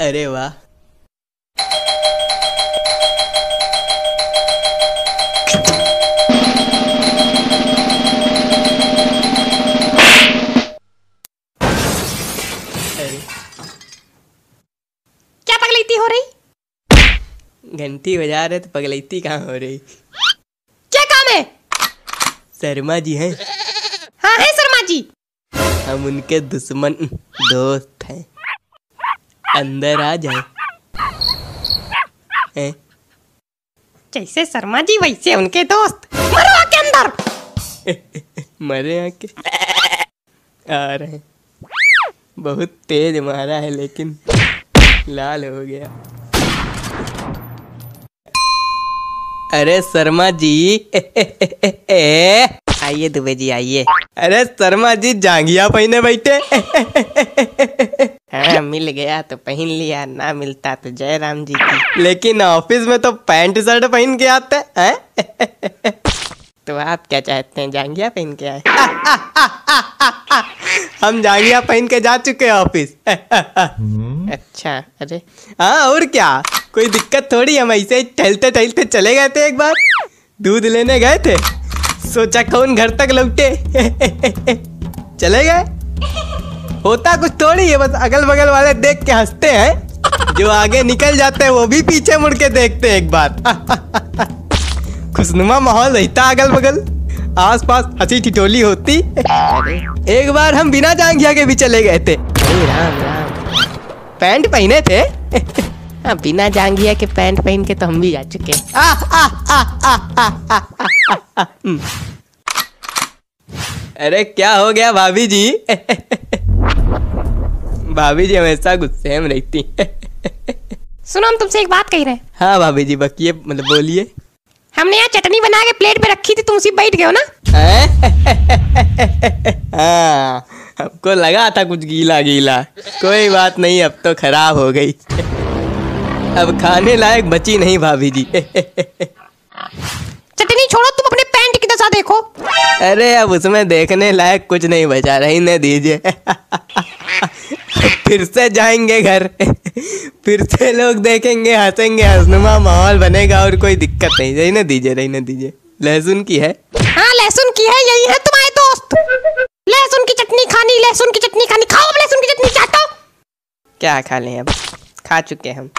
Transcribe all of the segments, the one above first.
अरे वाह। क्या पगलैती हो रही? घंटी बजा रहे तो पगलैती कहाँ हो रही? क्या काम है? शर्मा जी हैं। हाँ है शर्मा जी। हम उनके दुश्मन दोस्त हैं। अंदर आ जाए। जैसे शर्मा जी वैसे उनके दोस्त। मरो आके अंदर। मरे आके। आ रहे बहुत तेज मारा है लेकिन लाल हो गया। अरे शर्मा जी। आइए दुबे जी आइए। अरे शर्मा जी जांगिया पहने बैठे। हाँ मिल गया तो पहन लिया, ना मिलता तो जय राम जी की। लेकिन ऑफ़िस में तो पैंट, शर्ट पहन के आते हैं। तो आप क्या चाहते हैं जांगिया पहन के आए? हम जांगिया पहन के जा चुके हैं ऑफ़िस। अच्छा अरे। हाँ और क्या? कोई दिक्कत थोड़ी, हम ऐसे टहलते टहलते चले गए थे एक बार। दूध लेने गए थे। सोचा कौन घर तक लौटे? चले गए? होता कुछ थोड़ी है बस अगल बगल वाले देख के हँसते हैं जो आगे निकल जाते हैं वो भी पीछे मुड़ के देखते हैं एक बार खुशनुमा माहौल रहता अगल बगल आस पास हँसी ठिठोली होती एक बार हम बिना जांघिया के भी चले गए थे राम राम पैंट पहने थे बिना जांघिया के पैंट पहन के तो हम भी जा चुके अरे क्या हो गया भाभी जी भाभी जी हमेशा गुस्से में रहती सुनो हम तुमसे एक बात कह रहे हैं। हाँ भाभी जी बकिए मतलब बोलिए। हमने यहाँ चटनी बना के प्लेट पे रखी थी तुम उसी बैठ गए हो ना? हाँ? हमको लगा था कुछ गीला गीला कोई बात नहीं अब तो खराब हो गई। अब खाने लायक बची नहीं भाभी जी। चटनी छोड़ो तुम अपने पैंट की दशा देखो। अरे अब उसमें देखने लायक कुछ नहीं बचा रहने दीजिए। फिर से जाएँगे घर। फिर से लोग देखेंगे हंसेंगे हंसनुमा माहौल बनेगा और कोई दिक्कत नहीं। रहने दीजिए रहने दीजिए। लहसुन की है। हाँ लहसुन की है यही है तुम्हारे दोस्त। लहसुन की चटनी खानी लहसुन की चटनी खानी। खाओ लहसुन की चटनी चाटो। क्या खा लें अब? खा चुके हम।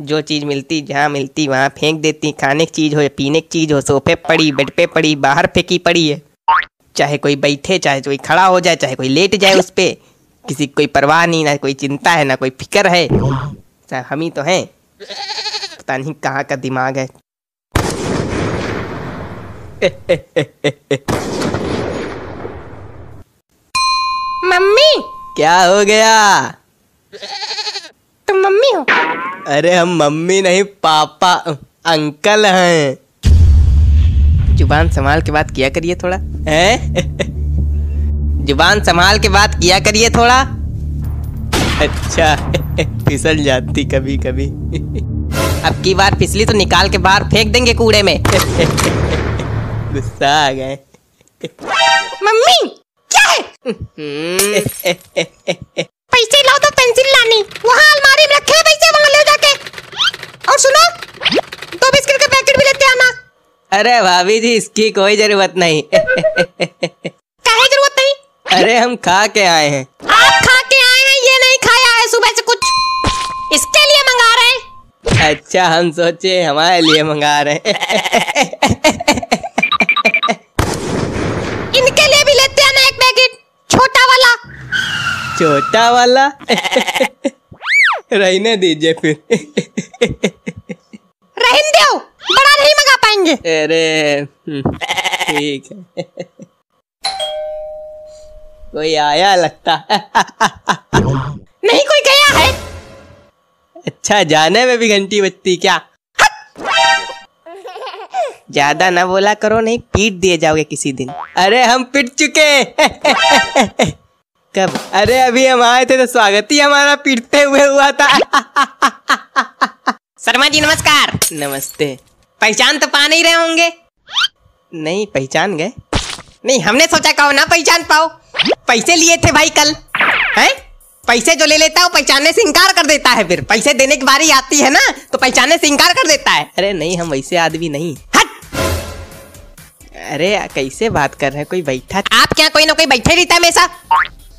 जो चीज़ मिलती जहाँ मिलती वहाँ फेंक देती। खाने की चीज़ हो या पीने की चीज़ हो सोफे पड़ी बेड पे पड़ी बाहर फेंकी पड़ी है। चाहे कोई बैठे चाहे कोई खड़ा हो जाए चाहे कोई लेट जाए उस पे। किसी को कोई परवाह नहीं ना कोई चिंता है ना कोई फ़िक्र है। सब हम ही तो हैं। पता नहीं कहाँ का दिमाग है। मम्मी! क्या हो गया? तुम मम्मी हो? अरे हम मम्मी नहीं पापा अंकल हैं। ज़ुबान संभाल के बात किया करिए थोड़ा। हैं? ज़ुबान संभाल के बात किया करिए थोड़ा। अच्छा फिसल जाती कभी कभी। अब की बार फिसली तो निकाल के बाहर फेंक देंगे कूड़े में। गुस्सा आ गए। मम्मी क्या है? पैसे लाओ तो पेंसिल लानी। वहाँ अलमारी में रखे पैसे वहाँ ले जाके। और सुनो दो बिस्किट का पैकेट भी लेते आना। अरे भाभी जी इसकी कोई ज़रूरत नहीं। अरे हम खा के आए हैं। आप खा के आए हैं ये नहीं खाया है सुबह से कुछ इसके लिए मंगा रहे हैं। अच्छा हम सोचे हमारे लिए मंगा रहे हैं। इनके लिए भी लेते आना एक पैकेट छोटा वाला। छोटा वाला? रहने दीजिए फिर। रहन दो बड़ा नहीं मंगा पाएँगे। अरे हम्म, ठीक है। कोई आया लगता। नहीं, कोई गया है। अच्छा जाने में भी घंटी बजती क्या? ज़्यादा ना बोला करो, नहीं, पीट दिए जाओगे किसी दिन। अरे, हम पिट चुके कब? अरे, अभी हम आए थे तो स्वागत ही हमारा पीटते हुए हुआ था। शर्मा जी, नमस्कार। नमस्ते। पहचान तो पा नहीं रहे होंगे। नहीं, पहचान गए। नहीं, हमने सोचा कहो ना पहचान पाओ। पैसे लिए थे भाई कल, हैं? पैसे जो ले लेता है वो पहचानने से इनकार कर देता है फिर। पैसे देने की बारी आती है ना तो पहचानने से इनकार कर देता है। अरे नहीं, हम वैसे आदमी नहीं। हट! अरे, कैसे बात कर रहे हैं? कोई बैठा आप क्या कोई ना कोई बैठे रहता है हमेशा?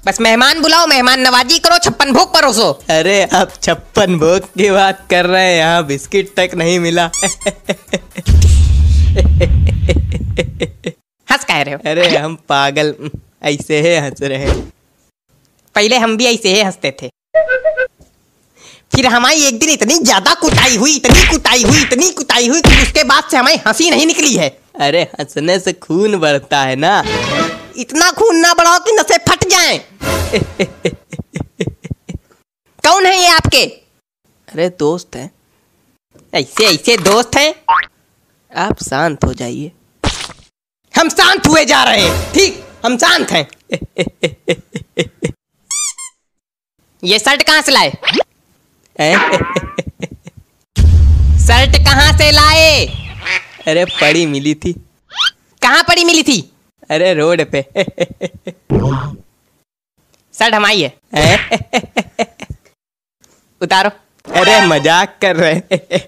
बस मेहमान बुलाओ, मेहमान नवाजी करो, छप्पन भोग परोसो अरे, आप छप्पन भोग की बात कर रहे हैं, यहाँ बिस्किट तक नहीं मिला। हंस कह रहे हो। अरे, हम पागल। ऐसे ही हंस रहे पहले हम भी ऐसे ही हँसते थे। फिर हमारी एक दिन इतनी ज़्यादा कुटाई हुई इतनी कुटाई हुई इतनी कुटाई हुई कि उसके बाद से हमारी हँसी नहीं निकली है। अरे हंसने से खून बढ़ता है ना? इतना खून ना बढ़ाओ कि नशे फट जाएँ। कौन है ये आपके? अरे दोस्त है। ऐसे ऐसे दोस्त हैं? आप शांत हो जाइए। हम शांत हुए जा रहे हैं ठीक? हम शांत हैं। ये शर्ट कहाँ से लाए? शर्ट कहाँ से लाए? अरे पड़ी मिली थी। कहाँ पड़ी मिली थी? अरे रोड पे। शर्ट हमारी है। उतारो। अरे मज़ाक कर रहे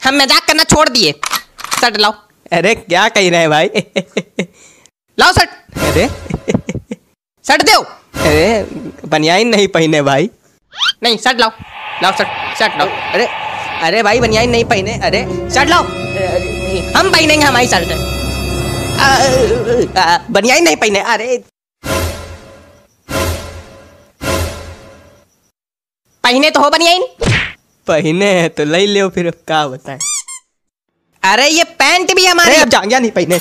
हम मज़ाक करना छोड़ दिए। शर्ट लाओ। अरे क्या कह रहे हैं भाई? लाओ शर्ट। अरे। सट दो अरे बनियाइन नहीं पहने भाई। नहीं सट लाओ। लाओ शर्ट सट लाओ। अरे अरे भाई बनियाइन नहीं पहने। अरे शर्ट लाओ। हम पहनेंगे हमारी शर्ट। बनियाइन नहीं पहने। अरे। पहने तो हो बनियाइन पहने हैं तो ले लो फिर अब क्या बताएँ। अरे ये पैंट भी हमारे अब जांगिया नहीं पहने।